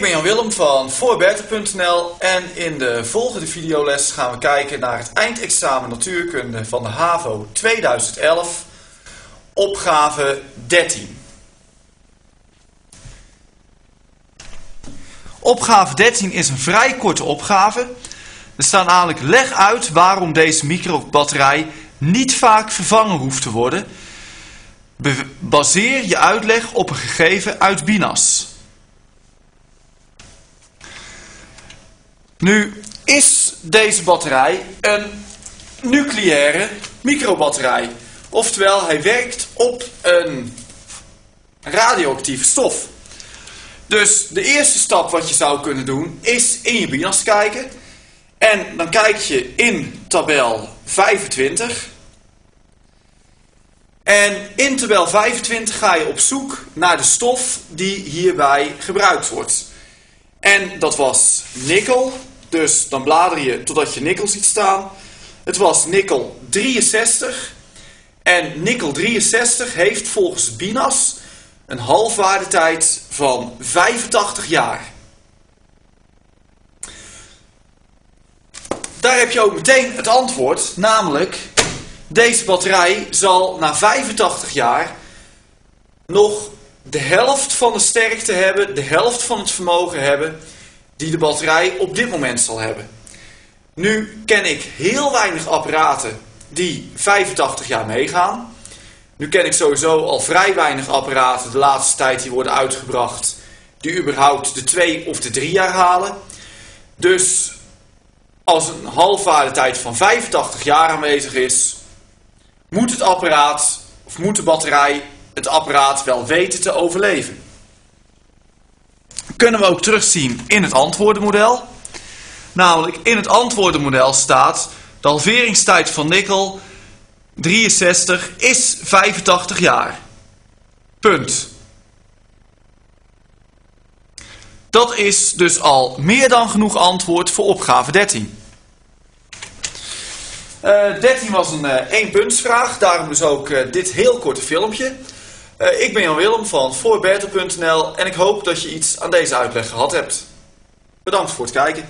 Ik ben Jan Willem van voorbeter.nl en in de volgende videoles gaan we kijken naar het eindexamen natuurkunde van de HAVO 2011, opgave 13. Opgave 13 is een vrij korte opgave. Er staat namelijk leg uit waarom deze microbatterij niet vaak vervangen hoeft te worden. Baseer je uitleg op een gegeven uit BINAS. Nu is deze batterij een nucleaire microbatterij. Oftewel, hij werkt op een radioactieve stof. Dus de eerste stap wat je zou kunnen doen is in je BINAS kijken. En dan kijk je in tabel 25. En in tabel 25 ga je op zoek naar de stof die hierbij gebruikt wordt. En dat was nikkel. Dus dan blader je totdat je nikkel ziet staan. Het was nikkel 63. En nikkel 63 heeft volgens BINAS een halfwaardetijd van 85 jaar. Daar heb je ook meteen het antwoord, namelijk deze batterij zal na 85 jaar nog de helft van de sterkte hebben, de helft van het vermogen hebben die de batterij op dit moment zal hebben. Nu ken ik heel weinig apparaten die 85 jaar meegaan. Nu ken ik sowieso al vrij weinig apparaten de laatste tijd die worden uitgebracht die überhaupt de 2 of de 3 jaar halen. Dus als een halfwaardetijd van 85 jaar aanwezig is, moet het apparaat of moet de batterij het apparaat wel weten te overleven kunnen we ook terugzien in het antwoordenmodel. Namelijk in het antwoordenmodel staat de halveringstijd van nikkel 63 is 85 jaar. Punt. Dat is dus al meer dan genoeg antwoord voor opgave 13. Uh, 13 was een uh, één puntsvraag, daarom dus ook uh, dit heel korte filmpje. Uh, ik ben Jan Willem van voorbeter.nl en ik hoop dat je iets aan deze uitleg gehad hebt. Bedankt voor het kijken.